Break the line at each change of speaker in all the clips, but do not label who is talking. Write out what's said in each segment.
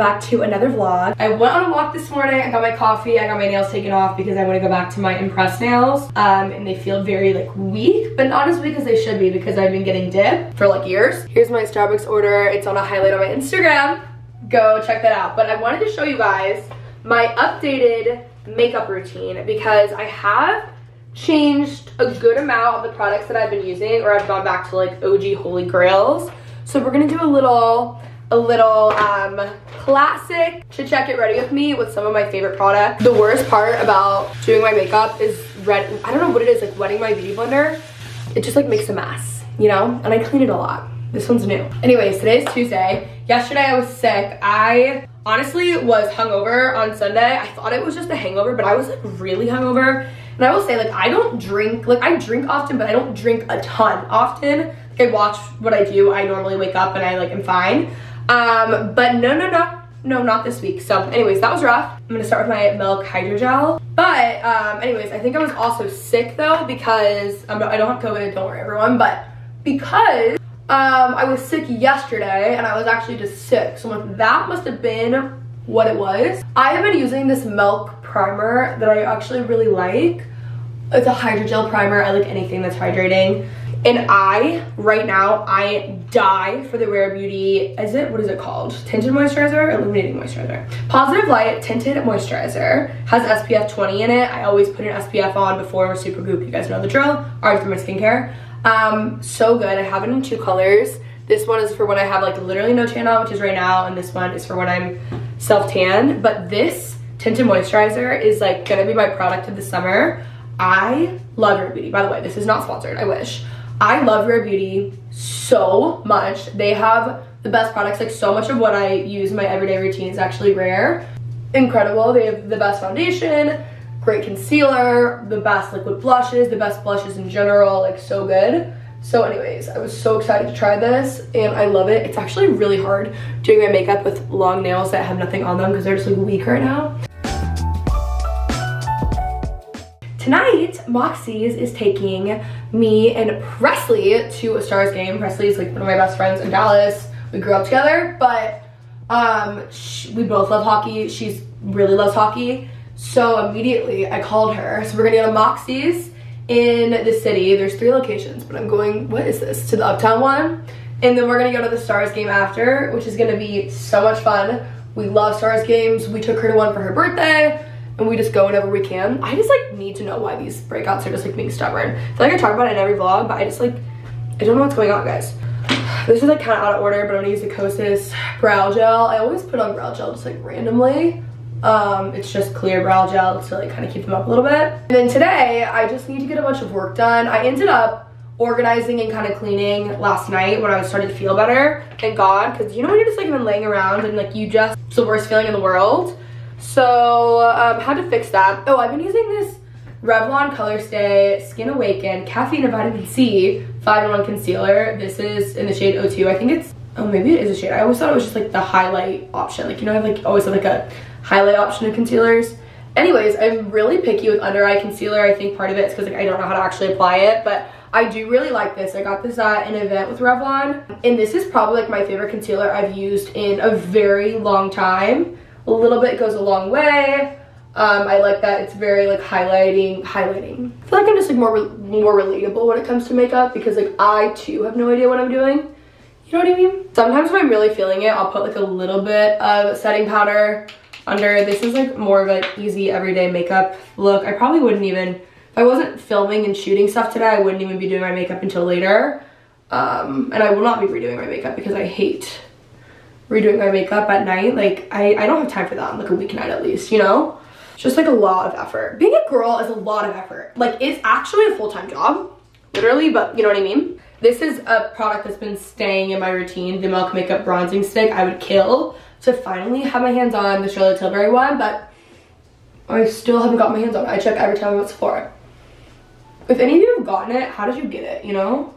back to another vlog. I went on a walk this morning, I got my coffee, I got my nails taken off because I want to go back to my Impress nails. Um, and they feel very like weak, but not as weak as they should be because I've been getting dip for like years. Here's my Starbucks order. It's on a highlight on my Instagram. Go check that out. But I wanted to show you guys my updated makeup routine because I have changed a good amount of the products that I've been using or I've gone back to like OG Holy Grails. So we're gonna do a little a little um, classic to check it ready with me with some of my favorite products. The worst part about doing my makeup is red, I don't know what it is, like wetting my beauty blender. It just like makes a mess, you know? And I clean it a lot. This one's new. Anyways, today's Tuesday. Yesterday I was sick. I honestly was hungover on Sunday. I thought it was just a hangover, but I was like really hungover. And I will say like I don't drink, like I drink often, but I don't drink a ton often. Like I watch what I do. I normally wake up and I like am fine. Um, but no, no, no, no, not this week. So anyways, that was rough. I'm gonna start with my Milk Hydrogel. But um, anyways, I think I was also sick though because um, I don't have COVID, don't worry everyone, but because um, I was sick yesterday and I was actually just sick. So that must have been what it was. I have been using this Milk primer that I actually really like. It's a hydrogel primer. I like anything that's hydrating. And I, right now, I die for the Rare Beauty, is it, what is it called? Tinted Moisturizer, Illuminating Moisturizer. Positive Light Tinted Moisturizer, has SPF 20 in it. I always put an SPF on before Supergoop, you guys know the drill, or for my skincare. Um, so good, I have it in two colors. This one is for when I have like literally no tan on, which is right now, and this one is for when I'm self-tan. But this tinted moisturizer is like gonna be my product of the summer. I love Rare Beauty. By the way, this is not sponsored, I wish. I love Rare Beauty so much. They have the best products, like so much of what I use in my everyday routine is actually Rare. Incredible, they have the best foundation, great concealer, the best liquid blushes, the best blushes in general, like so good. So anyways, I was so excited to try this and I love it. It's actually really hard doing my makeup with long nails that have nothing on them because they're just like weak right now. Tonight, Moxie's is taking me and Presley to a Stars game. Presley is like one of my best friends in Dallas. We grew up together, but um, she, we both love hockey. She's really loves hockey. So immediately I called her. So we're gonna go to Moxie's in the city. There's three locations, but I'm going, what is this? To the Uptown one. And then we're gonna go to the Stars game after, which is gonna be so much fun. We love Stars games. We took her to one for her birthday and we just go whenever we can. I just like need to know why these breakouts are just like being stubborn. I feel like I talk about it in every vlog, but I just like, I don't know what's going on, guys. This is like kind of out of order, but I'm gonna use the Kosas Brow Gel. I always put on Brow Gel just like randomly. Um, it's just clear brow gel to like kind of keep them up a little bit. And then today, I just need to get a bunch of work done. I ended up organizing and kind of cleaning last night when I was starting to feel better. Thank God, because you know when you're just like been laying around and like you just, it's the worst feeling in the world. So, um, how to fix that. Oh, I've been using this Revlon Color Stay Skin Awaken Caffeine and Vitamin C 5-in-1 Concealer. This is in the shade 02. I think it's, oh, maybe it is a shade. I always thought it was just like the highlight option. Like, you know, I've like always had like a highlight option of concealers. Anyways, I'm really picky with under eye concealer. I think part of it is because like, I don't know how to actually apply it, but I do really like this. I got this at an event with Revlon, and this is probably like my favorite concealer I've used in a very long time. A little bit goes a long way. Um, I like that it's very like highlighting, highlighting. I feel like I'm just like more, more relatable when it comes to makeup because like I too have no idea what I'm doing. You know what I mean? Sometimes when I'm really feeling it, I'll put like a little bit of setting powder under. This is like more of an easy everyday makeup look. I probably wouldn't even, if I wasn't filming and shooting stuff today, I wouldn't even be doing my makeup until later. Um, and I will not be redoing my makeup because I hate redoing my makeup at night. Like I, I don't have time for that on like a weeknight at least, you know? Just like a lot of effort. Being a girl is a lot of effort. Like it's actually a full-time job, literally, but you know what I mean? This is a product that's been staying in my routine, the Milk Makeup Bronzing Stick. I would kill to finally have my hands on the Charlotte Tilbury one, but I still haven't got my hands on it. I check every time I'm at Sephora. If any of you have gotten it, how did you get it, you know?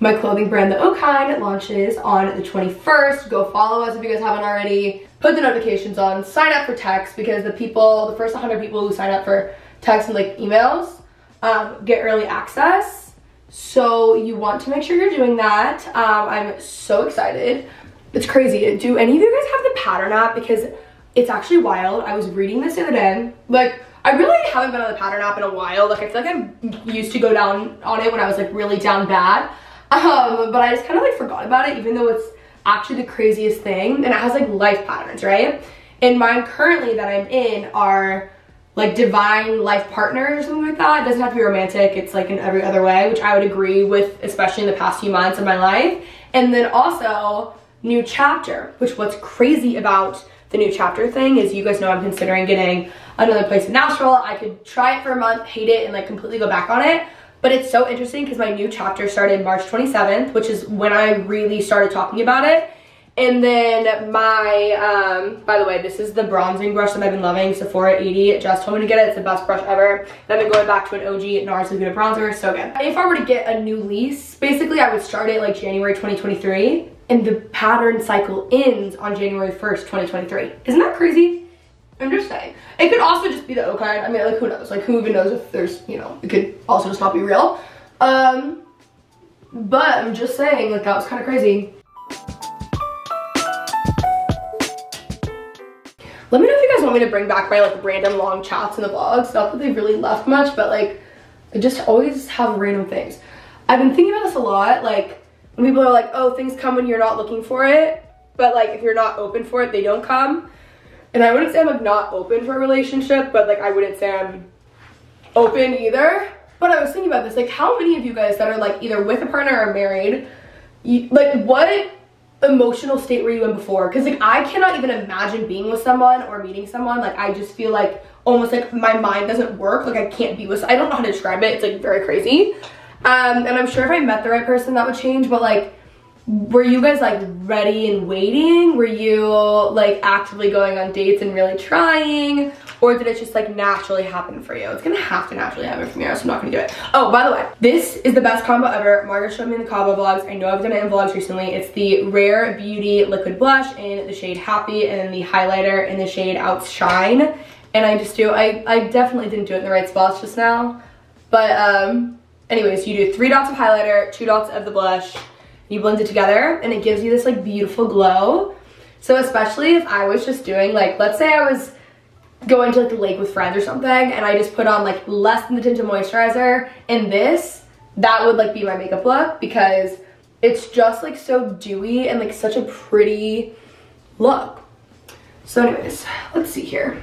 My clothing brand, The Kind, launches on the 21st. Go follow us if you guys haven't already. Put the notifications on. Sign up for text because the people, the first 100 people who sign up for text and like emails, um, get early access So you want to make sure you're doing that. Um, I'm so excited. It's crazy. Do any of you guys have the pattern app? Because it's actually wild. I was reading this the other day. Like, I really haven't been on the pattern app in a while. Like, I feel like I used to go down on it when I was like really down bad. Um, but I just kind of like forgot about it, even though it's actually the craziest thing. And it has like life patterns, right? And mine currently that I'm in are like divine life partners or something like that. It doesn't have to be romantic. It's like in every other way, which I would agree with, especially in the past few months of my life. And then also new chapter, which what's crazy about the new chapter thing is you guys know I'm considering getting another place in Nashville. I could try it for a month, hate it, and like completely go back on it. But it's so interesting because my new chapter started March 27th, which is when I really started talking about it. And then my, um, by the way, this is the bronzing brush that I've been loving, Sephora 80. Just told me to get it. It's the best brush ever. And I've been going back to an OG NARS Laguna bronzer. So good. If I were to get a new lease, basically I would start it like January 2023. And the pattern cycle ends on January 1st, 2023. Isn't that crazy? I'm just saying. It could also just be the O. I mean, like, who knows? Like, who even knows if there's, you know, it could also just not be real. Um, but I'm just saying, like, that was kind of crazy. Let me know if you guys want me to bring back my like random long chats in the vlogs. Not that they've really left much, but like I just always have random things. I've been thinking about this a lot. Like when people are like, oh, things come when you're not looking for it. But like if you're not open for it, they don't come. And I wouldn't say I'm like not open for a relationship, but like I wouldn't say I'm open either. But I was thinking about this, like how many of you guys that are like either with a partner or married, you, like what emotional state were you in before? Because like I cannot even imagine being with someone or meeting someone. Like I just feel like almost like my mind doesn't work. Like I can't be with. I don't know how to describe it. It's like very crazy. Um, and I'm sure if I met the right person, that would change. But like, were you guys like ready and waiting? Were you like actively going on dates and really trying? or did it just like naturally happen for you? It's gonna have to naturally happen for me, so I'm not gonna do it. Oh, by the way, this is the best combo ever. Margaret showed me in the combo vlogs. I know I've done it in vlogs recently. It's the Rare Beauty Liquid Blush in the shade Happy and then the highlighter in the shade Outshine. And I just do, I, I definitely didn't do it in the right spots just now. But um, anyways, you do three dots of highlighter, two dots of the blush, you blend it together and it gives you this like beautiful glow. So especially if I was just doing like, let's say I was going to like the lake with friends or something and I just put on like less than the tint of moisturizer and this, that would like be my makeup look because it's just like so dewy and like such a pretty look. So anyways, let's see here.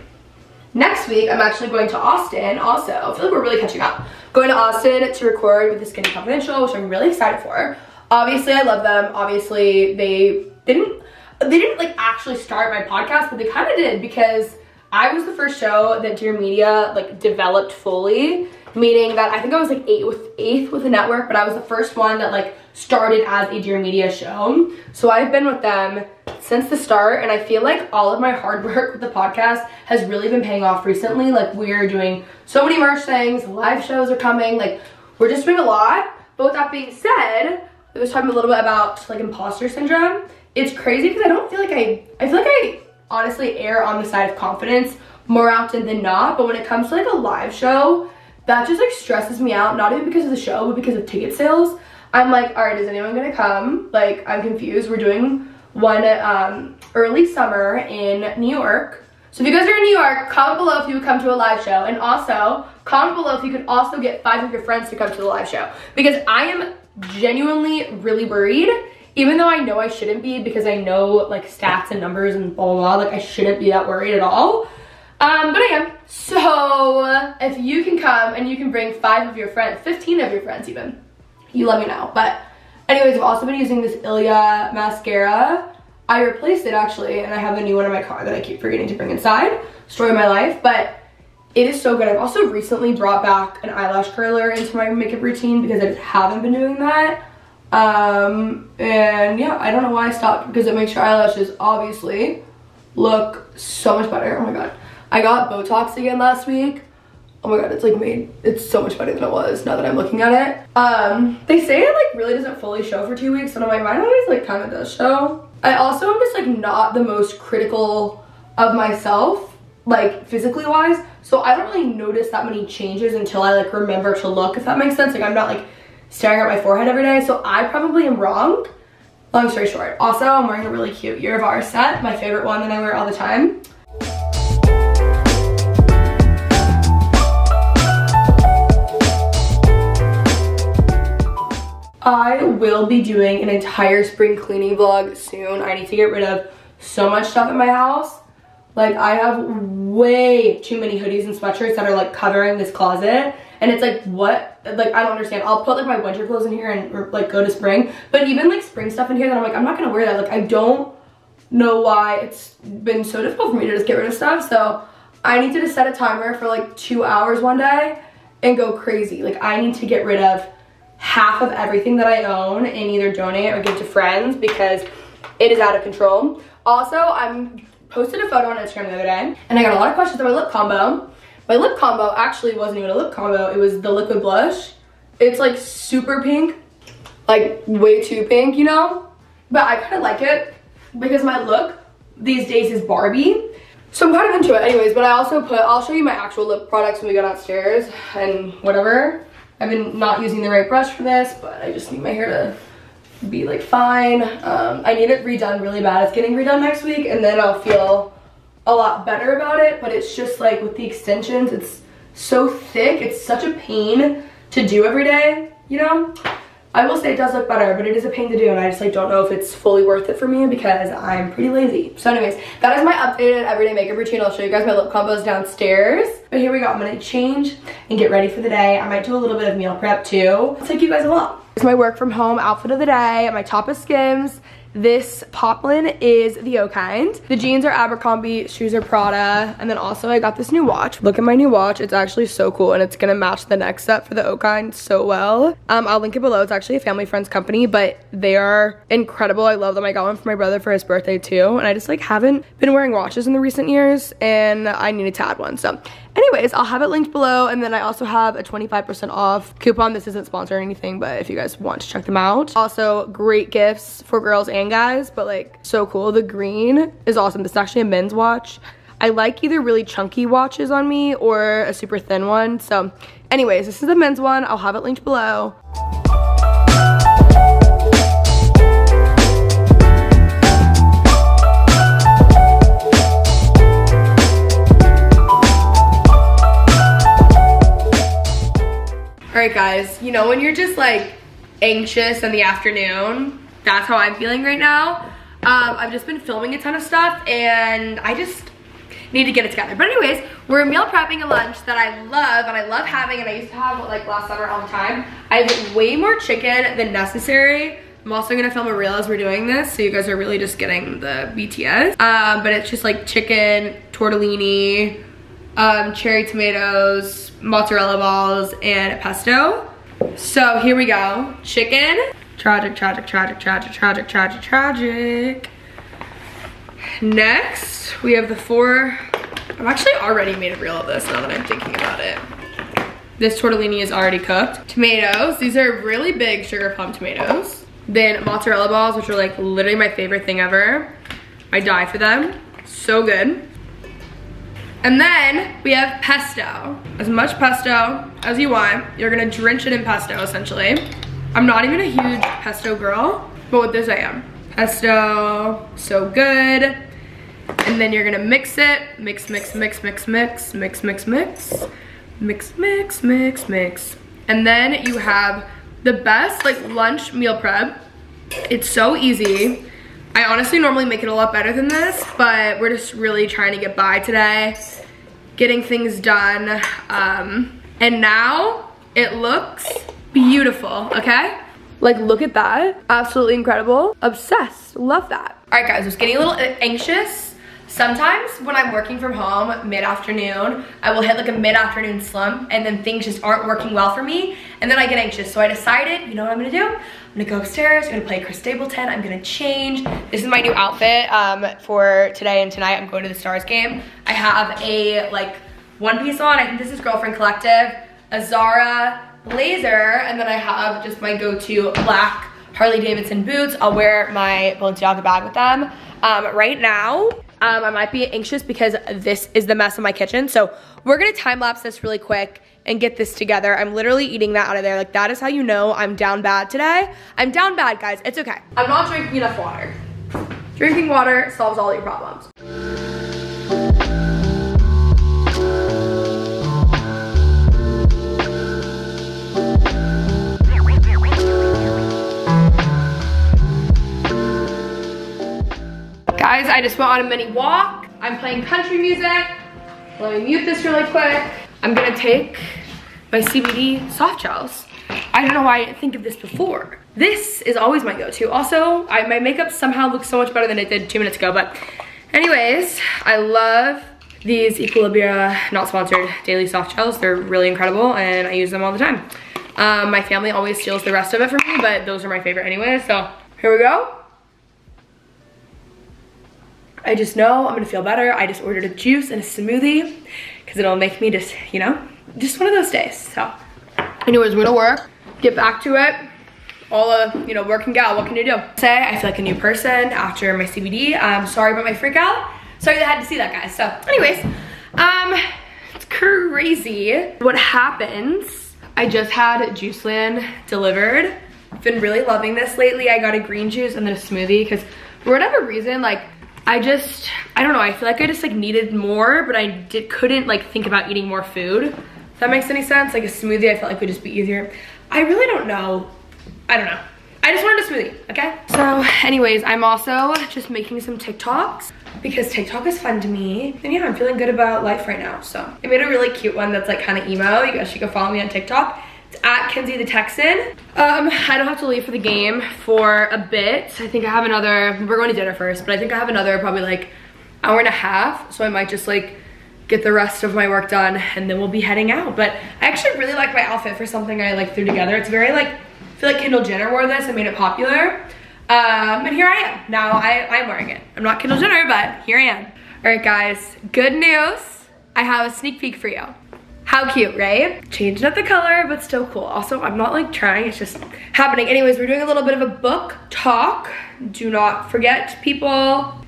Next week, I'm actually going to Austin also. I feel like we're really catching up. Going to Austin to record with the Skinny Confidential, which I'm really excited for. Obviously, I love them. Obviously, they didn't, they didn't like actually start my podcast, but they kind of did because I was the first show that Dear Media like developed fully, meaning that I think I was like eight with eighth with the network, but I was the first one that like started as a Dear Media show. So I've been with them since the start and I feel like all of my hard work with the podcast has really been paying off recently. Like we're doing so many merch things, live shows are coming, like we're just doing a lot. But with that being said, I was talking a little bit about like imposter syndrome. It's crazy because I don't feel like I, I feel like I honestly err on the side of confidence more often than not. But when it comes to like a live show, that just like stresses me out, not even because of the show, but because of ticket sales. I'm like, all right, is anyone gonna come? Like, I'm confused. We're doing one um, early summer in New York. So if you guys are in New York, comment below if you would come to a live show. And also, comment below if you could also get five of your friends to come to the live show. Because I am genuinely really worried even though I know I shouldn't be because I know like stats and numbers and blah, blah, blah, like I shouldn't be that worried at all. Um, but I am. So if you can come and you can bring five of your friends, 15 of your friends even, you let me know. But anyways, I've also been using this Ilia mascara. I replaced it actually and I have a new one in my car that I keep forgetting to bring inside. Story of my life, but it is so good. I've also recently brought back an eyelash curler into my makeup routine because I just haven't been doing that. Um, and yeah, I don't know why I stopped because it makes your eyelashes obviously look so much better. Oh my god. I got Botox again last week. Oh my god, it's like made, it's so much better than it was now that I'm looking at it. Um, they say it like really doesn't fully show for two weeks and I'm like, mine always like kind of does show. I also am just like not the most critical of myself, like physically wise. So I don't really notice that many changes until I like remember to look, if that makes sense. Like I'm not like staring at my forehead every day. So I probably am wrong. Long story short. Also, I'm wearing a really cute Year of set, my favorite one that I wear all the time. I will be doing an entire spring cleaning vlog soon. I need to get rid of so much stuff in my house. Like I have way too many hoodies and sweatshirts that are like covering this closet. And it's like, what? Like, I don't understand. I'll put like my winter clothes in here and like go to spring. But even like spring stuff in here that I'm like, I'm not gonna wear that. Like, I don't know why it's been so difficult for me to just get rid of stuff. So I need to just set a timer for like two hours one day and go crazy. Like, I need to get rid of half of everything that I own and either donate or give to friends because it is out of control. Also, I'm posted a photo on Instagram the other day and I got a lot of questions on my lip combo. My lip combo actually wasn't even a lip combo, it was the liquid blush. It's like super pink, like way too pink, you know? But I kind of like it because my look these days is Barbie. So I'm kind of into it anyways, but I also put, I'll show you my actual lip products when we go downstairs and whatever. I've been not using the right brush for this, but I just need my hair to be like fine. Um, I need it redone really bad. It's getting redone next week and then I'll feel a lot better about it, but it's just like with the extensions, it's so thick. It's such a pain to do every day, you know? I will say it does look better, but it is a pain to do, and I just like don't know if it's fully worth it for me because I'm pretty lazy. So anyways, that is my updated everyday makeup routine. I'll show you guys my lip combos downstairs. But here we go, I'm gonna change and get ready for the day. I might do a little bit of meal prep too. I'll take you guys along. Here's my work from home outfit of the day. My top is Skims. This poplin is the O kind. The jeans are Abercrombie, shoes are Prada, and then also I got this new watch. Look at my new watch. It's actually so cool and it's gonna match the next set for the O kind so well. Um, I'll link it below. It's actually a family friend's company, but they are incredible. I love them. I got one for my brother for his birthday too, and I just like haven't been wearing watches in the recent years and I needed to add one. So anyways, I'll have it linked below and then I also have a 25% off coupon. This isn't sponsored or anything, but if you guys want to check them out. Also great gifts for girls and guys, but like so cool. The green is awesome. This is actually a men's watch. I like either really chunky watches on me or a super thin one. So anyways, this is the men's one. I'll have it linked below. All right, guys, you know when you're just like anxious in the afternoon that's how I'm feeling right now. Um, I've just been filming a ton of stuff and I just need to get it together. But anyways, we're meal prepping a lunch that I love and I love having and I used to have like last summer all the time. I have way more chicken than necessary. I'm also gonna film a reel as we're doing this, so you guys are really just getting the BTS. Um, but it's just like chicken, tortellini, um, cherry tomatoes, mozzarella balls, and pesto. So here we go. Chicken, Tragic, tragic, tragic, tragic, tragic, tragic, tragic. Next, we have the four, I've actually already made a reel of this now that I'm thinking about it. This tortellini is already cooked. Tomatoes, these are really big sugar plum tomatoes. Then mozzarella balls, which are like literally my favorite thing ever. I die for them, so good. And then we have pesto. As much pesto as you want. You're gonna drench it in pesto, essentially. I'm not even a huge pesto girl, but with this I am. Pesto, so good. And then you're gonna mix it. Mix, mix, mix, mix, mix, mix, mix, mix. Mix, mix, mix, mix. And then you have the best like lunch meal prep. It's so easy. I honestly normally make it a lot better than this, but we're just really trying to get by today, getting things done. Um, and now it looks beautiful, okay? Like, look at that. Absolutely incredible. Obsessed. Love that. All right, guys, I was getting a little anxious. Sometimes when I'm working from home mid-afternoon, I will hit like a mid-afternoon slump and then things just aren't working well for me and then I get anxious. So I decided, you know what I'm gonna do? I'm gonna go upstairs, I'm gonna play Chris Stapleton, I'm gonna change. This is my new outfit um, for today and tonight. I'm going to the Stars game. I have a like one piece on, I think this is Girlfriend Collective, a Zara blazer, and then I have just my go-to black Harley Davidson boots. I'll wear my Balenciaga bag with them. Um, right now, um, I might be anxious because this is the mess of my kitchen. So we're gonna time lapse this really quick and get this together. I'm literally eating that out of there. Like that is how you know I'm down bad today. I'm down bad, guys. It's okay. I'm not drinking enough water. Drinking water solves all your problems. Guys, I just went on a mini walk. I'm playing country music. Let me mute this really quick. I'm gonna take my CBD soft gels. I don't know why I didn't think of this before. This is always my go-to. Also, I, my makeup somehow looks so much better than it did two minutes ago, but anyways, I love these Equilibria, not sponsored, daily soft gels. They're really incredible and I use them all the time. Um, my family always steals the rest of it from me, but those are my favorite anyway, so here we go. I just know I'm gonna feel better. I just ordered a juice and a smoothie because it'll make me just, you know, just one of those days. So anyways, we're gonna work, get back to it. All a, you know, working gal, what can you do? Say, I feel like a new person after my CBD. I'm sorry about my freak out. Sorry that I had to see that, guys. So anyways, um, it's crazy what happens. I just had Juiceland delivered. I've been really loving this lately. I got a green juice and then a smoothie because for whatever reason, like I just, I don't know, I feel like I just like needed more, but I did, couldn't like think about eating more food. If that makes any sense. Like a smoothie I felt like would just be easier. I really don't know. I don't know. I just wanted a smoothie, okay? So anyways, I'm also just making some TikToks because TikTok is fun to me. And yeah, I'm feeling good about life right now. So I made a really cute one that's like kind of emo. You guys should go follow me on TikTok at Kenzie the Texan. Um, I don't have to leave for the game for a bit. I think I have another, we're going to dinner first, but I think I have another probably like hour and a half. So I might just like get the rest of my work done and then we'll be heading out. But I actually really like my outfit for something I like threw together. It's very like, I feel like Kendall Jenner wore this and made it popular. Um, and here I am. Now I, I'm wearing it. I'm not Kendall Jenner, but here I am. All right, guys, good news. I have a sneak peek for you. How cute, right? Changing up the color, but still cool. Also, I'm not like trying, it's just happening. Anyways, we're doing a little bit of a book talk. Do not forget, people.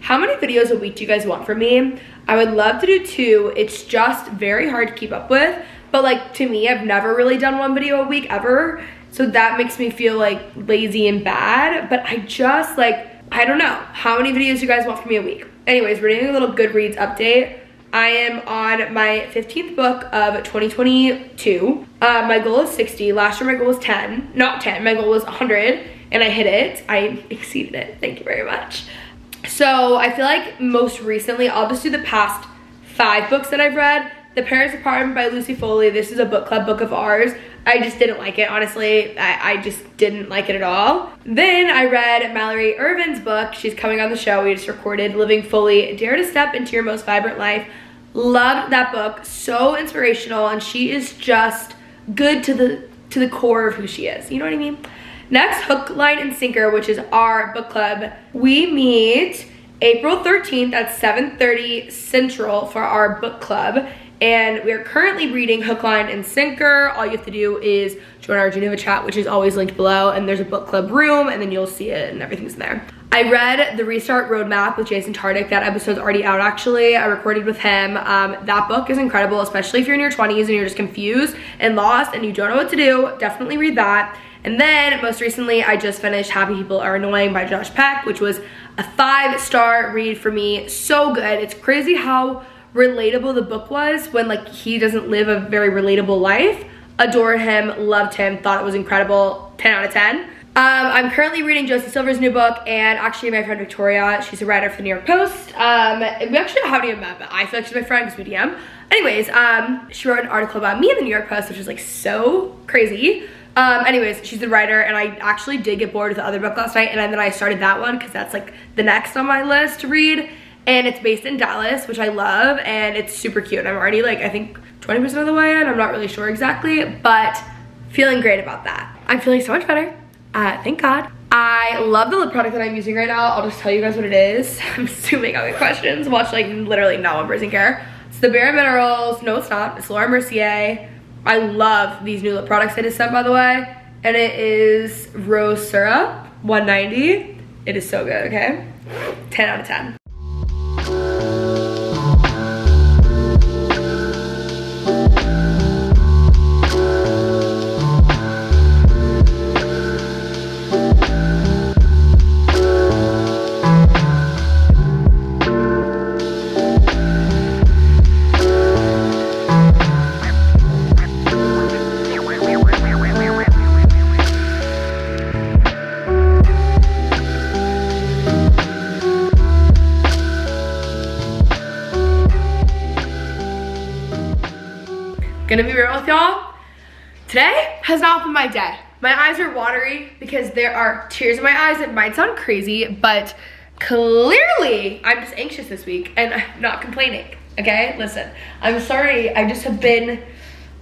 How many videos a week do you guys want from me? I would love to do two. It's just very hard to keep up with. But like, to me, I've never really done one video a week ever. So that makes me feel like lazy and bad. But I just like, I don't know. How many videos you guys want from me a week? Anyways, we're doing a little Goodreads update. I am on my 15th book of 2022. Uh, my goal is 60. Last year my goal was 10. Not 10, my goal was 100 and I hit it. I exceeded it, thank you very much. So I feel like most recently, I'll just do the past five books that I've read. The Paris Apartment by Lucy Foley. This is a book club book of ours. I just didn't like it, honestly. I, I, just didn't like it at all. Then I read Mallory Ervin's book. She's coming on the show. We just recorded Living Fully, Dare to Step into Your Most Vibrant Life. Loved that book. So inspirational. And she is just good to the, to the core of who she is. You know what I mean? Next, Hook, Line, and Sinker, which is our book club. We meet April 13th at 7.30 Central for our book club and we are currently reading Hook, Line, and Sinker. All you have to do is join our Geneva chat, which is always linked below, and there's a book club room, and then you'll see it, and everything's there. I read The Restart Roadmap with Jason Tartick. That episode's already out, actually. I recorded with him. Um, that book is incredible, especially if you're in your 20s and you're just confused and lost and you don't know what to do. Definitely read that. And then, most recently, I just finished Happy People Are Annoying by Josh Peck, which was a five-star read for me. So good. It's crazy how relatable the book was when like he doesn't live a very relatable life. Adored him, loved him, thought it was incredible, 10 out of 10. Um, I'm currently reading Josie Silver's new book and actually my friend Victoria, she's a writer for the New York Post. Um, we actually haven't even met, but I feel like she's my friend because we DM. Anyways, um, she wrote an article about me in the New York Post, which is like so crazy. Um, anyways, she's a writer and I actually did get bored with the other book last night and then I started that one because that's like the next on my list to read and it's based in Dallas, which I love, and it's super cute. I'm already like, I think 20% of the way in, I'm not really sure exactly, but feeling great about that. I'm feeling so much better, uh, thank God. I love the lip product that I'm using right now. I'll just tell you guys what it is. I'm assuming I'll get questions. Watch like literally no one person care. It's the Bare Minerals, no it's not, it's Laura Mercier. I love these new lip products I just sent by the way. And it is Rose Syrup, 190. It is so good, okay? 10 out of 10. Gonna be real with y'all. Today has not been my day. My eyes are watery because there are tears in my eyes. It might sound crazy, but clearly I'm just anxious this week and I'm not complaining, okay? Listen, I'm sorry, I just have been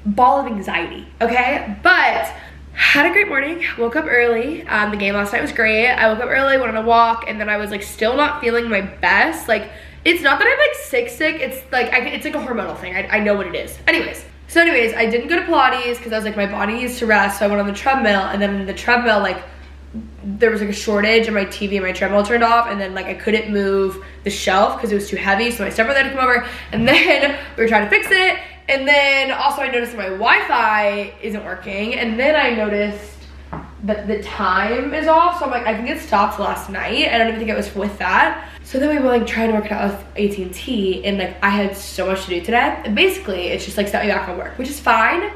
ball of anxiety, okay? But had a great morning, woke up early. Um, the game last night was great. I woke up early, went on a walk, and then I was like still not feeling my best. Like, it's not that I'm like sick sick, it's like, I, it's like a hormonal thing. I, I know what it is. Anyways, so anyways, I didn't go to Pilates because I was like, my body needs to rest. So I went on the treadmill, and then the treadmill, like, there was like a shortage and my TV and my treadmill turned off and then like I couldn't move the shelf because it was too heavy so my stepbrother had to come over and then we were trying to fix it and then also I noticed my Wi-Fi isn't working and then I noticed that the time is off so I'm like I think it stopped last night I don't even think it was with that so then we were like trying to work it out with AT&T and like I had so much to do today and basically it's just like set me back on work which is fine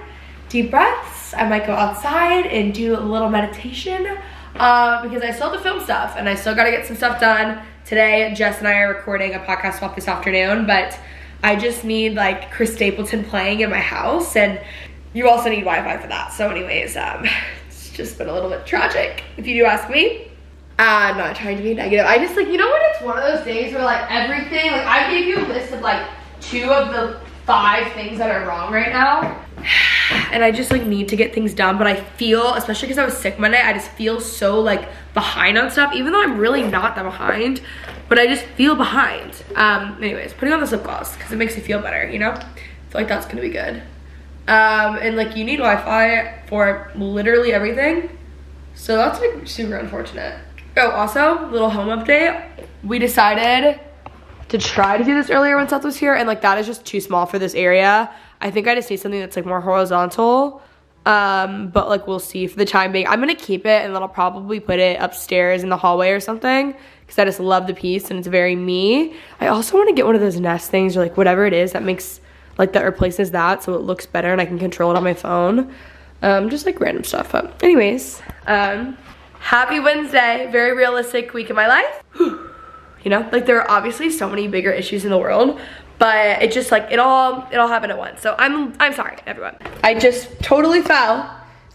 deep breaths I might go outside and do a little meditation uh, because I still have to film stuff and I still gotta get some stuff done. Today, Jess and I are recording a podcast swap this afternoon, but I just need like Chris Stapleton playing in my house and you also need Wi-Fi for that. So anyways, um, just been a little bit tragic if you do ask me. Uh, I'm not trying to be negative. I just like, you know when it's one of those days where like everything, like I gave you a list of like two of the five things that are wrong right now and I just like need to get things done but I feel especially because I was sick Monday I just feel so like behind on stuff even though I'm really not that behind but I just feel behind um anyways putting on this lip gloss because it makes me feel better you know I feel like that's gonna be good um and like you need Wi-Fi for literally everything so that's like super unfortunate oh also little home update we decided to try to do this earlier when Seth was here and like that is just too small for this area I think I just need something that's like more horizontal. Um, but like we'll see for the time being. I'm gonna keep it and then I'll probably put it upstairs in the hallway or something because I just love the piece and it's very me. I also want to get one of those nest things or like whatever it is that makes like that replaces that so it looks better and I can control it on my phone. Um, just like random stuff. But anyways, um, happy Wednesday. Very realistic week in my life. you know, like there are obviously so many bigger issues in the world, but it just like it all it all happened at once so i'm i'm sorry everyone i just totally fell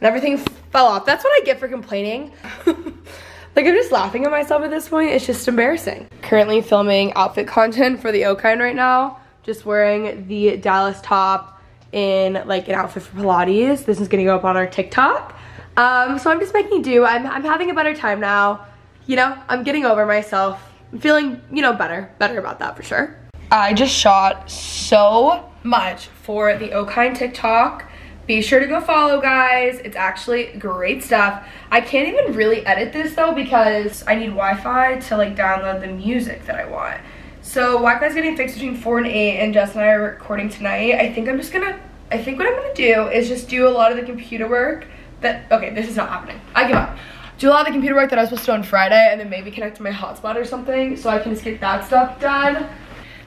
and everything fell off that's what i get for complaining like i'm just laughing at myself at this point it's just embarrassing currently filming outfit content for the Okine right now just wearing the dallas top in like an outfit for pilates this is gonna go up on our tiktok um so i'm just making do i'm, I'm having a better time now you know i'm getting over myself i'm feeling you know better better about that for sure I just shot so much for the Okine TikTok. Be sure to go follow, guys. It's actually great stuff. I can't even really edit this, though, because I need Wi-Fi to, like, download the music that I want. So Wi-Fi's getting fixed between 4 and 8, and Jess and I are recording tonight. I think I'm just gonna, I think what I'm gonna do is just do a lot of the computer work that, okay, this is not happening. I give up. Do a lot of the computer work that I was supposed to do on Friday, and then maybe connect to my hotspot or something, so I can just get that stuff done.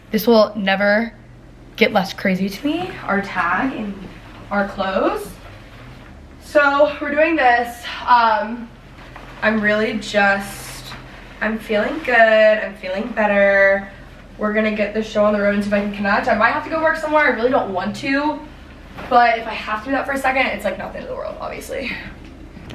This will never get less crazy to me, our tag and our clothes. So we're doing this. Um, I'm really just, I'm feeling good. I'm feeling better. We're gonna get this show on the road and see if I can connect. I might have to go work somewhere. I really don't want to. But if I have to do that for a second, it's like not the end of the world, obviously.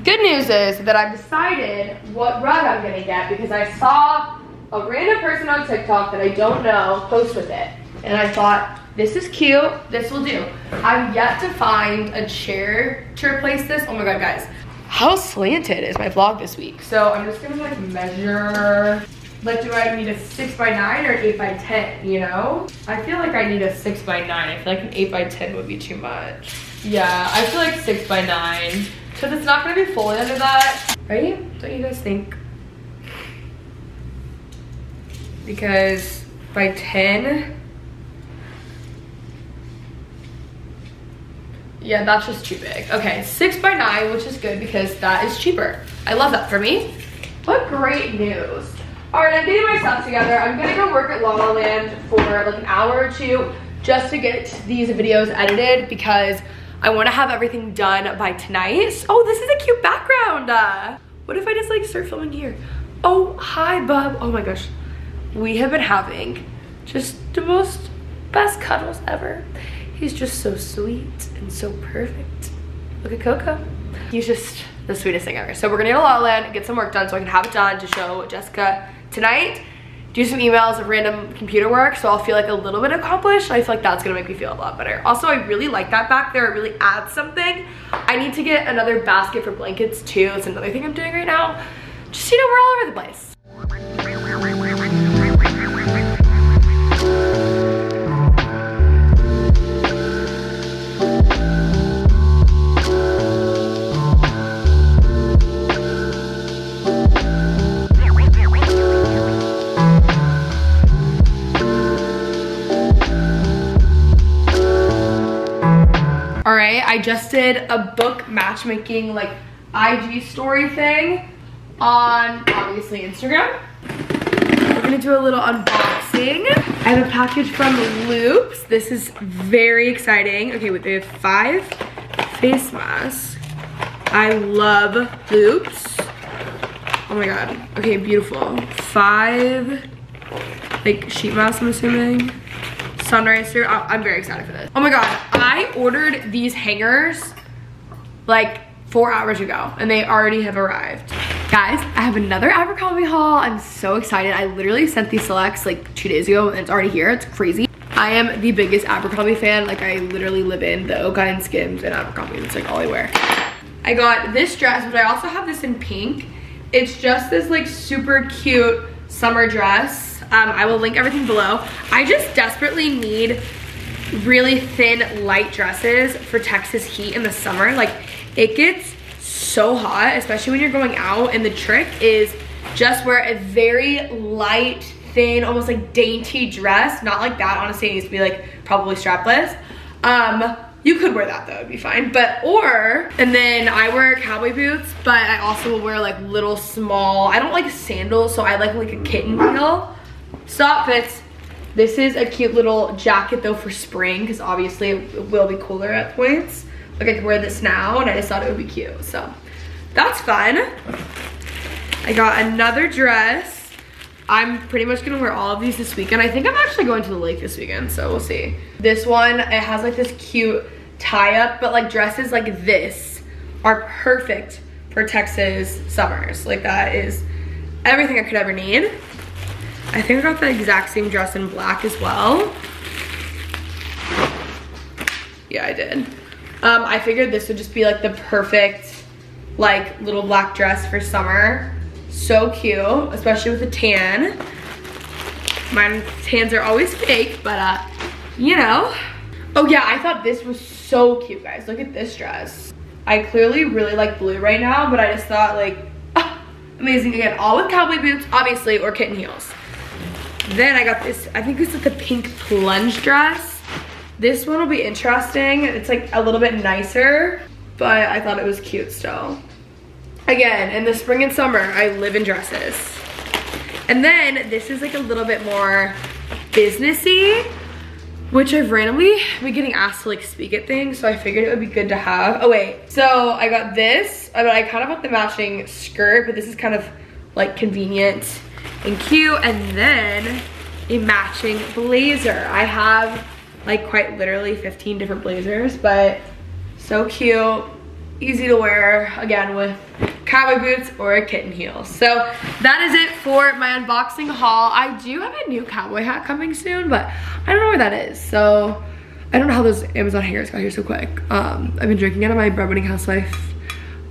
Good news is that I've decided what rug I'm gonna get because I saw a random person on TikTok that I don't know post with it. And I thought, this is cute, this will do. I've yet to find a chair to replace this. Oh my God, guys. How slanted is my vlog this week? So I'm just gonna like measure, like do I need a six by nine or eight by 10, you know? I feel like I need a six by nine. I feel like an eight by 10 would be too much. Yeah, I feel like six by nine. Cause it's not gonna be fully under that. Right? Don't you guys think? because by 10 yeah that's just too big okay six by nine which is good because that is cheaper i love that for me what great news all right i'm getting my stuff together i'm gonna go work at la la land for like an hour or two just to get these videos edited because i want to have everything done by tonight oh this is a cute background uh, what if i just like start filming here oh hi bub oh my gosh we have been having just the most best cuddles ever. He's just so sweet and so perfect. Look at Coco. He's just the sweetest thing ever. So we're gonna go to La Land get some work done so I can have it done to show Jessica tonight. Do some emails of random computer work so I'll feel like a little bit accomplished. I feel like that's gonna make me feel a lot better. Also, I really like that back there. It really adds something. I need to get another basket for blankets too. It's another thing I'm doing right now. Just, you know, we're all over the place. I just did a book matchmaking like IG story thing on obviously Instagram. We're gonna do a little unboxing. I have a package from Loops. This is very exciting. Okay, wait, they have five face masks. I love Loops. Oh my God, okay, beautiful. Five, like sheet masks, I'm assuming sunrise here. I'm very excited for this. Oh my God, I ordered these hangers like four hours ago and they already have arrived. Guys, I have another Abercrombie haul. I'm so excited. I literally sent these selects like two days ago and it's already here. It's crazy. I am the biggest Abercrombie fan. Like I literally live in the Okai and Skims and Abercrombie. It's like all I wear. I got this dress, but I also have this in pink. It's just this like super cute summer dress um, I will link everything below. I just desperately need really thin, light dresses for Texas heat in the summer. Like, it gets so hot, especially when you're going out. And the trick is just wear a very light, thin, almost like dainty dress. Not like that, honestly, it needs to be like probably strapless. Um, you could wear that though, it'd be fine. But, or, and then I wear cowboy boots, but I also will wear like little small, I don't like sandals, so I like like a kitten heel. Stop fits. This is a cute little jacket though for spring because obviously it will be cooler at points. Like I could wear this now and I just thought it would be cute. So that's fun. I got another dress. I'm pretty much gonna wear all of these this weekend. I think I'm actually going to the lake this weekend, so we'll see. This one, it has like this cute tie up, but like dresses like this are perfect for Texas summers. Like that is everything I could ever need. I think I got the exact same dress in black as well. Yeah, I did. Um, I figured this would just be like the perfect like little black dress for summer. So cute, especially with a tan. My tans are always fake, but uh, you know. Oh yeah, I thought this was so cute, guys. Look at this dress. I clearly really like blue right now, but I just thought like, ah, amazing. Again, all with cowboy boots, obviously, or kitten heels. Then I got this, I think this is the pink plunge dress. This one will be interesting. It's like a little bit nicer, but I thought it was cute still. Again, in the spring and summer, I live in dresses. And then this is like a little bit more businessy, which I've randomly been getting asked to like speak at things, so I figured it would be good to have. Oh wait, so I got this, I but I kind of want the matching skirt, but this is kind of like convenient and cute. And then a matching blazer. I have like quite literally 15 different blazers, but so cute, easy to wear, again with cowboy boots or a kitten heel. So that is it for my unboxing haul. I do have a new cowboy hat coming soon, but I don't know where that is. So I don't know how those Amazon hangers got here so quick. Um, I've been drinking out of my breadwinning housewife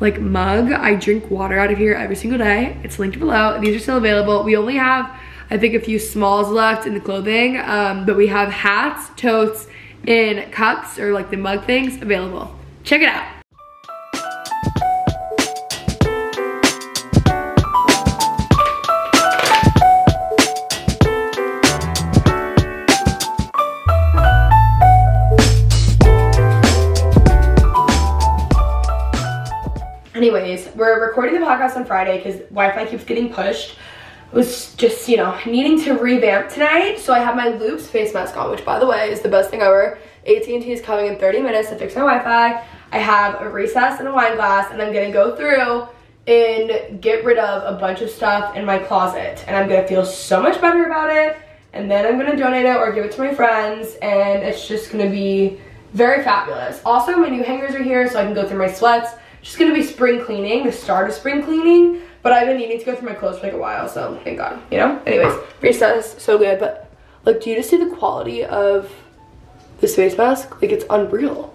like mug. I drink water out of here every single day. It's linked below. These are still available. We only have, I think, a few smalls left in the clothing, um, but we have hats, totes, and cups or like the mug things available. Check it out. We're recording the podcast on Friday because Wi-Fi keeps getting pushed. I was just, you know, needing to revamp tonight. So I have my Loops face mask on, which by the way is the best thing ever. AT&T is coming in 30 minutes to fix my Wi-Fi. I have a recess and a wine glass and I'm gonna go through and get rid of a bunch of stuff in my closet. And I'm gonna feel so much better about it. And then I'm gonna donate it or give it to my friends. And it's just gonna be very fabulous. Also, my new hangers are here so I can go through my sweats. Just gonna be spring cleaning, the start of spring cleaning, but I've been needing to go through my clothes for like a while, so thank God, you know? Anyways, is so good, but like, do you just see the quality of this face mask? Like, it's unreal.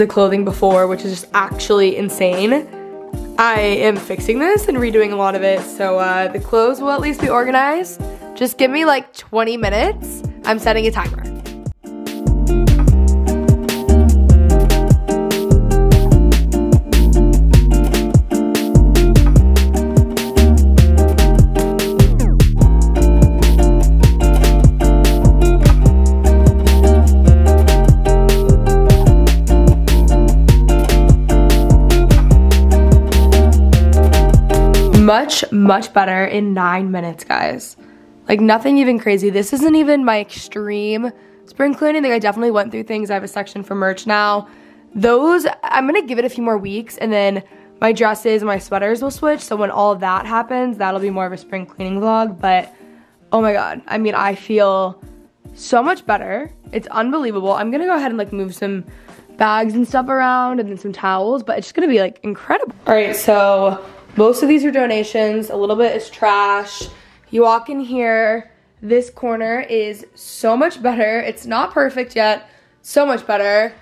The clothing before, which is just actually insane. I am fixing this and redoing a lot of it, so uh, the clothes will at least be organized. Just give me like 20 minutes. I'm setting a timer. Much, much better in nine minutes, guys. Like nothing even crazy. This isn't even my extreme spring cleaning. Like I definitely went through things. I have a section for merch now. Those, I'm gonna give it a few more weeks and then my dresses and my sweaters will switch. So when all that happens, that'll be more of a spring cleaning vlog. But oh my God, I mean, I feel so much better. It's unbelievable. I'm gonna go ahead and like move some bags and stuff around and then some towels, but it's just gonna be like incredible. All right, so most of these are donations. A little bit is trash. You walk in here. This corner is so much better. It's not perfect yet. So much better.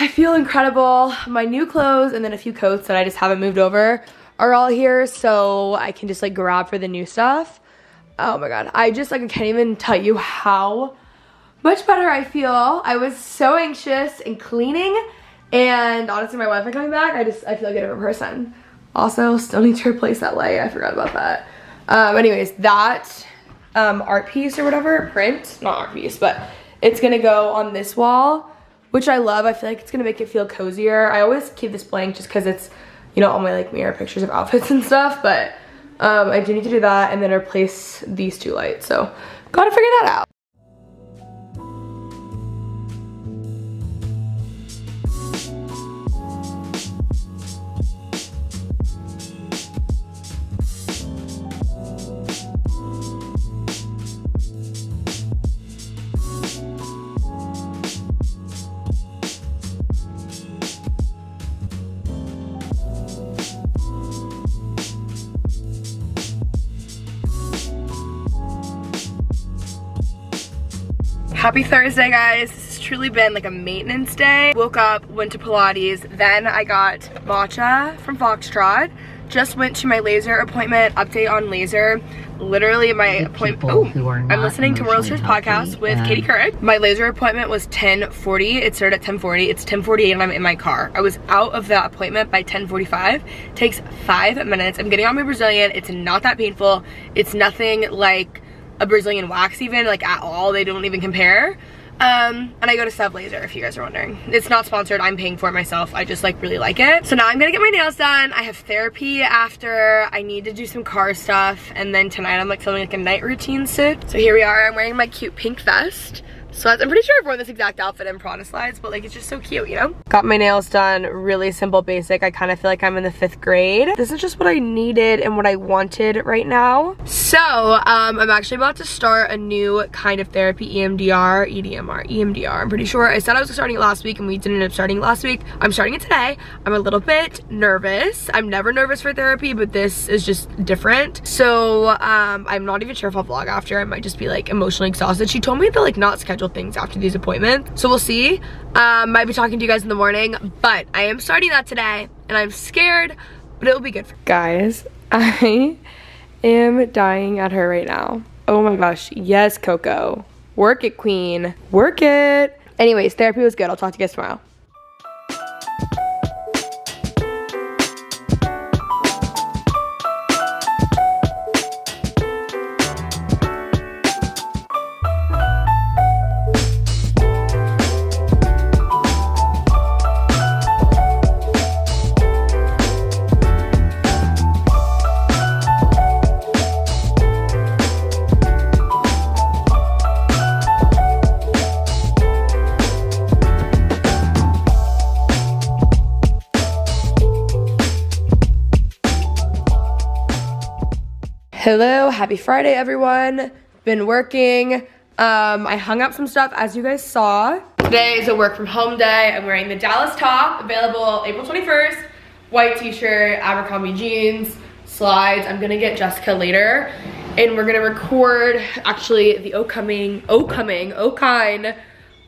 I feel incredible. My new clothes and then a few coats that I just haven't moved over are all here so I can just like grab for the new stuff. Oh my god. I just like I can't even tell you how much better I feel. I was so anxious and cleaning and honestly my Wi-Fi coming back, I just I feel like a different person. Also, still need to replace that light. I forgot about that. Um, anyways, that um, art piece or whatever, print, not art piece, but it's gonna go on this wall, which I love. I feel like it's gonna make it feel cozier. I always keep this blank just cause it's, you know, all my like mirror pictures of outfits and stuff, but um, I do need to do that and then replace these two lights. So gotta figure that out. Happy Thursday, guys. This has truly been like a maintenance day. Woke up, went to Pilates, then I got matcha from Foxtrot. Just went to my laser appointment, update on laser. Literally my appointment, oh, I'm listening to World Series podcast with Katie Couric. My laser appointment was 10.40, it started at 10.40, it's 10.48 and I'm in my car. I was out of that appointment by 10.45, takes five minutes. I'm getting on my Brazilian, it's not that painful. It's nothing like a Brazilian wax even, like at all. They don't even compare. Um, and I go to Sub Laser if you guys are wondering. It's not sponsored, I'm paying for it myself. I just like really like it. So now I'm gonna get my nails done. I have therapy after. I need to do some car stuff. And then tonight I'm like filming like a night routine suit. So here we are, I'm wearing my cute pink vest. So I'm pretty sure I've worn this exact outfit in Prada slides, but like it's just so cute, you know? Got my nails done, really simple, basic. I kind of feel like I'm in the fifth grade. This is just what I needed and what I wanted right now. So um, I'm actually about to start a new kind of therapy, EMDR, EDMR, EMDR. I'm pretty sure. I said I was starting it last week and we didn't end up starting last week. I'm starting it today. I'm a little bit nervous. I'm never nervous for therapy, but this is just different. So um, I'm not even sure if I'll vlog after. I might just be like emotionally exhausted. She told me to like not schedule things after these appointments. So we'll see. Um, might be talking to you guys in the morning, but I am starting that today and I'm scared, but it'll be good. guys, I am dying at her right now. Oh my gosh. Yes, Coco. Work it, queen. Work it. Anyways, therapy was good. I'll talk to you guys tomorrow. Hello, happy Friday, everyone. Been working. Um, I hung up some stuff as you guys saw. Today is a work from home day. I'm wearing the Dallas top, available April 21st. White t-shirt, Abercrombie jeans, slides. I'm gonna get Jessica later. And we're gonna record actually the O-coming, O-coming, O-kind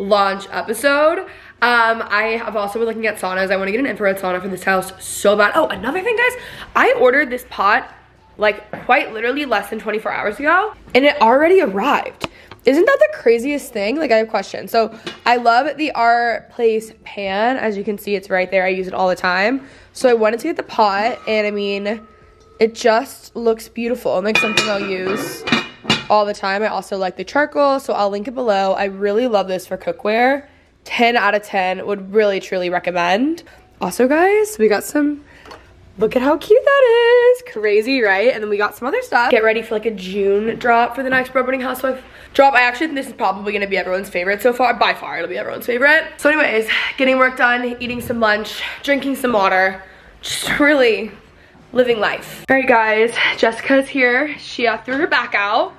launch episode. Um, I have also been looking at saunas. I wanna get an infrared sauna for this house so bad. Oh, another thing guys, I ordered this pot like quite literally less than 24 hours ago and it already arrived. Isn't that the craziest thing? Like I have questions. So I love the Our Place pan. As you can see, it's right there. I use it all the time. So I wanted to get the pot and I mean, it just looks beautiful and like something I'll use all the time. I also like the charcoal, so I'll link it below. I really love this for cookware. 10 out of 10, would really truly recommend. Also guys, we got some Look at how cute that is. Crazy, right? And then we got some other stuff. Get ready for like a June drop for the next Winning Housewife drop. I actually think this is probably gonna be everyone's favorite so far. By far, it'll be everyone's favorite. So anyways, getting work done, eating some lunch, drinking some water. Just really living life. All right, guys, Jessica's here. She uh, threw her back out.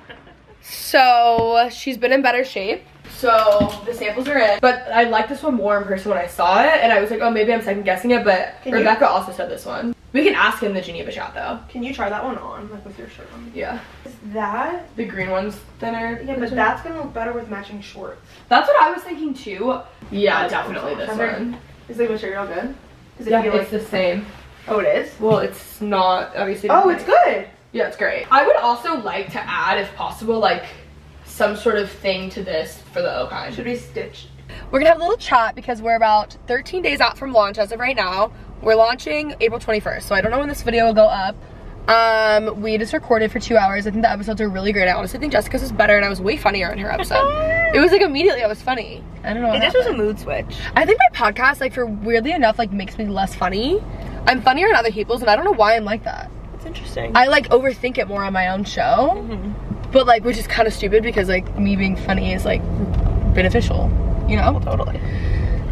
So she's been in better shape. So the samples are in. But I like this one more in person when I saw it. And I was like, oh, maybe I'm second guessing it. But Can Rebecca you? also said this one. We can ask him the Geneva shot though.
Can you try that one on, like with your shirt on?
Yeah.
Is that?
The green one's thinner.
Yeah, but that's gonna look better with matching shorts.
That's what I was thinking too. Yeah, definitely this one.
Is the material good?
Is it yeah, it's like... the same.
Oh, it is?
Well, it's not, obviously.
Oh, it's good.
Yeah, it's great. I would also like to add, if possible, like some sort of thing to this for the O-kind.
Should we stitch?
We're gonna have a little chat because we're about 13 days out from launch as of right now. We're launching April 21st, so I don't know when this video will go up. Um, we just recorded for two hours. I think the episodes are really great. I honestly think Jessica's is better and I was way funnier in her episode. it was like immediately I was funny. I don't know.
It just was a mood switch.
I think my podcast, like for weirdly enough, like makes me less funny. I'm funnier in other people's and I don't know why I'm like that.
It's interesting.
I like overthink it more on my own show. Mm -hmm. But like, which is kind of stupid because like me being funny is like beneficial, you know?
Totally.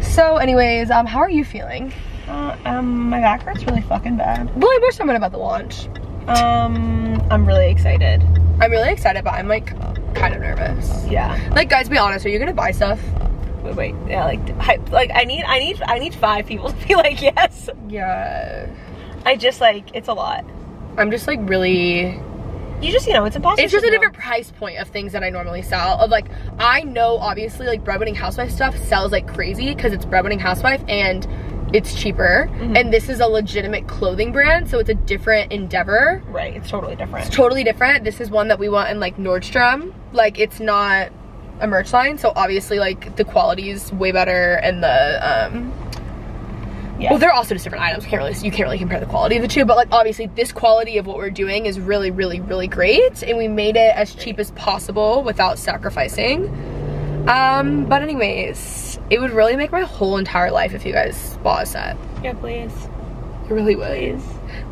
So anyways, um, how are you feeling?
Uh, um, my back hurts really fucking bad.
Well, I wish someone about the launch.
Um, I'm really excited.
I'm really excited, but I'm like kind of nervous.
Yeah.
Like, guys, be honest. Are you gonna buy stuff?
Wait, wait. Yeah, like, I, like I need, I need, I need five people to be like yes.
Yeah.
I just like it's a lot.
I'm just like really
you just you know it's impossible
it's just a different price point of things that i normally sell of like i know obviously like breadwinning housewife stuff sells like crazy because it's breadwinning housewife and it's cheaper mm -hmm. and this is a legitimate clothing brand so it's a different endeavor
right it's totally different
it's totally different this is one that we want in like nordstrom like it's not a merch line so obviously like the quality is way better and the um yeah. Well, they're also just different items. Can't really, you can't really compare the quality of the two, but like obviously this quality of what we're doing is really, really, really great. And we made it as cheap as possible without sacrificing. Um, but anyways, it would really make my whole entire life if you guys bought a set.
Yeah, please.
It really would.
Please.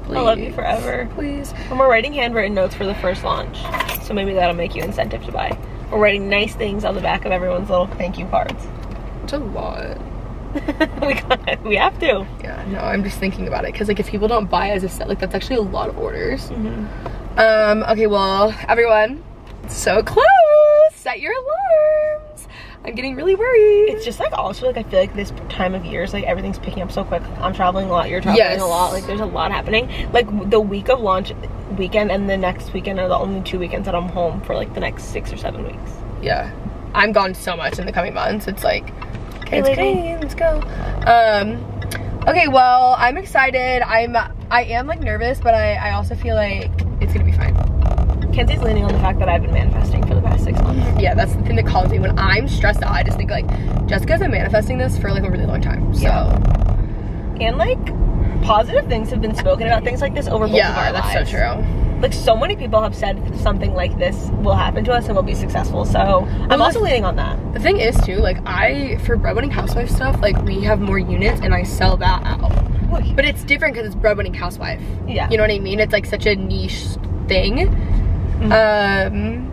Please. I love you forever.
Please.
And we're writing handwritten notes for the first launch. So maybe that'll make you incentive to buy. We're writing nice things on the back of everyone's little thank you cards.
It's a lot.
we got we have to.
Yeah, no, I'm just thinking about it because like if people don't buy as a set, like that's actually a lot of orders.
Mm-hmm.
Um, okay, well, everyone, so close. Set your alarms. I'm getting really worried.
It's just like also like I feel like this time of year is like everything's picking up so quick. I'm traveling a lot. You're traveling
Yes.
a lot. Like there's a lot happening. Like the week of launch weekend and the next weekend are the only two weekends that I'm home for like the next six or seven weeks.
yeah, I'm gone so much in the coming months. It's like, okay, it's okay, let's go. Um, okay, well, I'm excited. I'm, I am like nervous, but I, I also feel like it's gonna be fine.
Kenzie's leaning on the fact that I've been manifesting for past six months.
Yeah, that's the thing that calms me. When I'm stressed out, I just think like, Jessica's been manifesting this for like a really long time. So,
Yeah. And like positive things have been spoken about things like this over both of
yeah,
our
that's
lives.
so true.
Like so many people have said something like this will happen to us and we'll be successful. So I'm also leaning on that.
The thing is too, like I, for breadwinning housewife stuff, like we have more units and I sell that out. But it's different because it's breadwinning housewife.
Yeah.
You know what I mean? It's like such a niche thing. Um,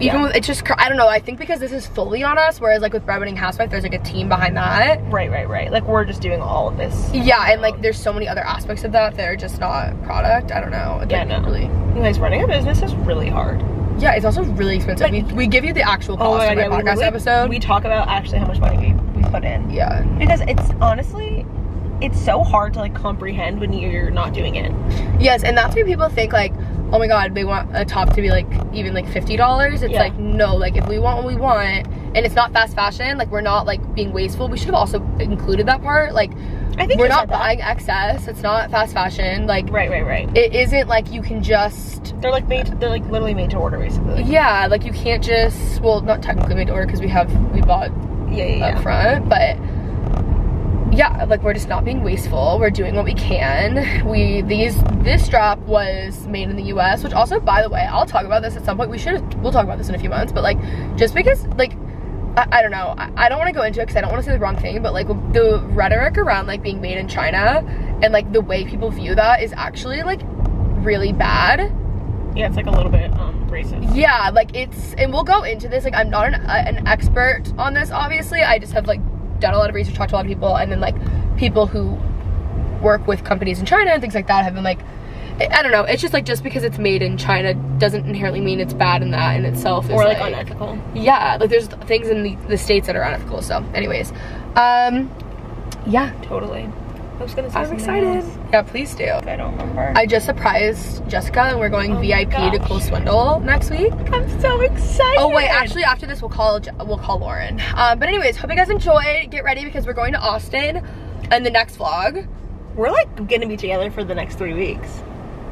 even
Yeah.
with, it's just, I don't know, I think because this is fully on us, whereas like with breadwinning housewife, there's like a team behind that.
Right, right, right. Like we're just doing all of this.
Yeah, and like there's so many other aspects of that that are just not product. I don't know. It's
Yeah,
like,
no.
really.
You guys, running a business is really hard.
Yeah, it's also really expensive.
But-
we, we give you the actual
Oh
cost
my
of
yeah, we
podcast
literally-
episode.
We talk about actually how much money we, we put in.
yeah.
Because it's honestly, it's so hard to like comprehend when you're not doing it.
Yes, and that's why people think like, oh my god, they want a top to be like even like fifty dollars. It's
Yeah.
like no, like if we want what we want, and it's not fast fashion, like we're not like being wasteful. We should have also included that part. Like
I think
we're not
said that.
buying excess. It's not fast fashion. Like
Right, right, right.
it isn't like you can just.
They're like made. They're like literally made to order, basically.
Yeah, like you can't just. Well, not technically made to order because we have we bought
Yeah, yeah, yeah.
up front, but yeah, like we're just not being wasteful. We're doing what we can. We these this drop was made in the US, which also by the way, I'll talk about this at some point. We should we'll talk about this in a few months, but like just because like I, I don't know. I, I don't want to go into it because I don't want to say the wrong thing, but like the rhetoric around like being made in China and like the way people view that is actually like really bad.
Yeah, it's like a little bit um racist.
Yeah, like it's, and we'll go into this. Like, I'm not an, uh, an expert on this, obviously. I just have like done a lot of research, talked to a lot of people, and then like people who work with companies in China and things like that have been like, I don't know. It's just like just because it's made in China doesn't inherently mean it's bad in that in itself. Is,
Or like unethical.
Yeah, like there's things in the, the states that are unethical. So, anyways, um, yeah,
Totally. I was gonna say
I'm excited.
else.
Yeah, please do.
I don't remember.
I just surprised Jessica, and we're going
Oh
VIP to
gosh.
Cool Swindle next week.
I'm so excited.
Oh wait, actually after this we'll call we'll call Lauren. Um, but anyways, hope you guys enjoyed. Get ready because we're going to Austin in the next vlog.
we're like gonna be together for the next three weeks.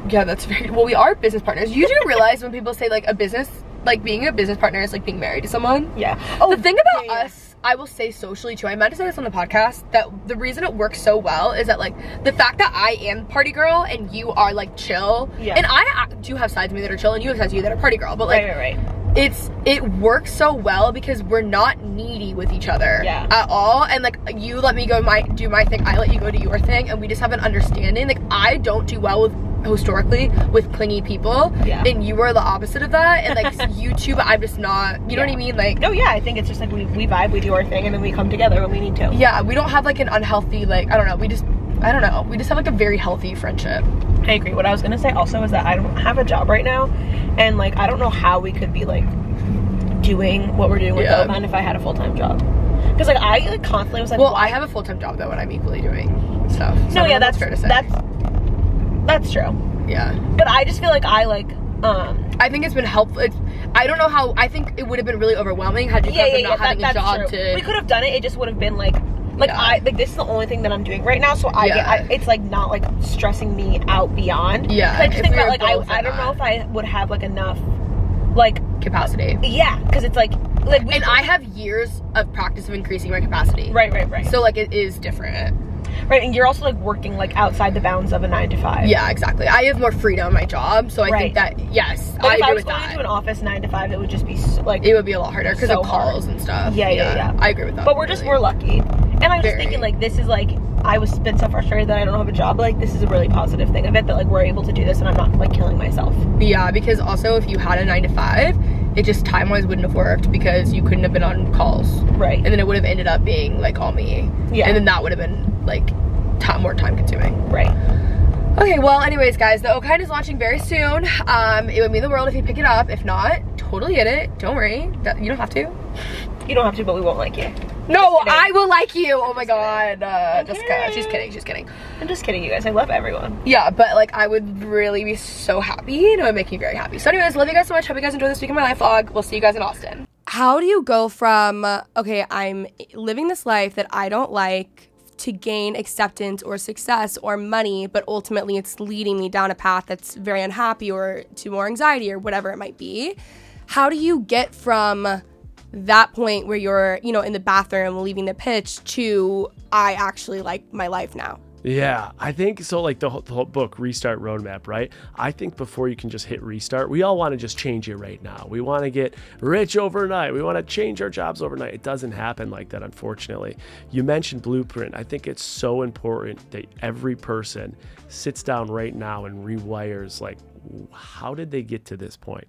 Yeah, that's very well. We are business partners. You do realize when people say like a business, like being a business partner is like being married to someone.
Yeah. Oh,
the thing about
yeah, yeah.
us, I will say socially too. I meant to say this on the podcast that the reason it works so well is that like the fact that I am party girl and you are like chill.
Yeah.
And I do have sides of me that are chill and you have sides of you that are party girl. But like
right, right, right.
it's it works so well because we're not needy with each other
Yeah.
at all and like you let me go my do my thing i let you go do your thing and we just have an understanding like i don't do well with historically with clingy people
Yeah.
and you are the opposite of that and like youtube i'm just not you know what i mean like
No, yeah, I think it's just like we, we vibe, we do our thing, and then we come together when we need to.
yeah we don't have like an unhealthy like i don't know we just i don't know we just have like a very healthy friendship
I agree. What I was gonna say also is that I don't have a job right now, and like I don't know how we could be like doing what we're doing with
Yeah.
If I had a full time job. Because like I like constantly was like,
well
why-
i have a full-time job though and i'm equally doing stuff So
no, yeah,
know
that's
fair to say
that's that's true.
yeah
But I just feel like I like um
I think it's been helpful. It's, I don't know how. I think it would have been really overwhelming had you
yeah yeah yeah
not
that,
having a
that's
job
true.
to.
We could have done it. It just would have been like. Like
Yeah.
I like this is the only thing that I'm doing right now, so I get
Yeah.
I, it's like not like stressing me out beyond.
Yeah.
I just think
we
about like I I don't know if I would have like enough, like
capacity.
yeah, because it's like like we,
And I have years of practice of increasing my capacity.
right right right
So like it is different.
Right, and you're also like working like outside the bounds of a nine to five.
Yeah, exactly. I have more freedom in my job, so I
Right.
think that yes,
Like
I
if I was
with
going
that.
into an office nine to five, it would just be like.
it would be a lot harder because
So
of calls and stuff.
Yeah, yeah, yeah.
I agree with that.
but we're just
really.
we're lucky, and I'm just
Very.
thinking like this is like I was been so frustrated that I don't have a job. Like this is a really positive thing of it that like we're able to do this, and I'm not like killing myself.
Yeah, because also if you had a nine to five, it just time wise wouldn't have worked because you couldn't have been on calls.
Right.
And then it would have ended up being like all me.
Yeah.
And then that would have been like time more time consuming.
Right.
Okay, well, anyways, guys, the Okine is launching very soon. Um, it would mean the world if you pick it up. If not, totally get it. Don't worry. That, you don't have to.
You don't have to, but we won't like you.
No. I will like you. Oh my god. Uh,
I'm
Jessica, she's
kidding.
kidding. She's kidding.
I'm just kidding, you guys. I love everyone.
Yeah, but like I would really be so happy. and It would make me very happy. So, anyways, love you guys so much. Hope you guys enjoy this week in my life vlog. We'll see you guys in Austin. How do you go from okay, I'm living this life that I don't like to gain acceptance or success or money, but ultimately it's leading me down a path that's very unhappy or to more anxiety or whatever it might be? How do you get from that point where you're, you know, in the bathroom leaving the pitch to I actually like my life now?
Yeah, I think so. Like the whole, the whole book, Restart Roadmap, right? I think before you can just hit restart, we all want to just change it right now. We want to get rich overnight. We want to change our jobs overnight. It doesn't happen like that, unfortunately. You mentioned blueprint. I think it's so important that every person sits down right now and rewires like, how did they get to this point?